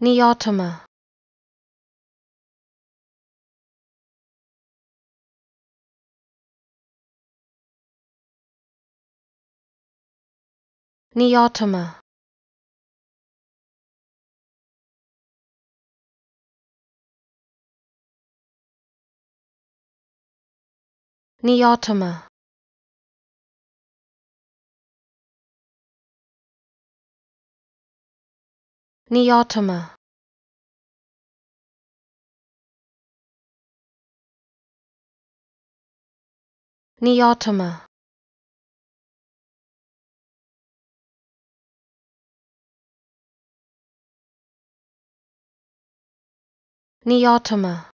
Neotoma Neotoma Neotoma Neotoma Neotoma Neotoma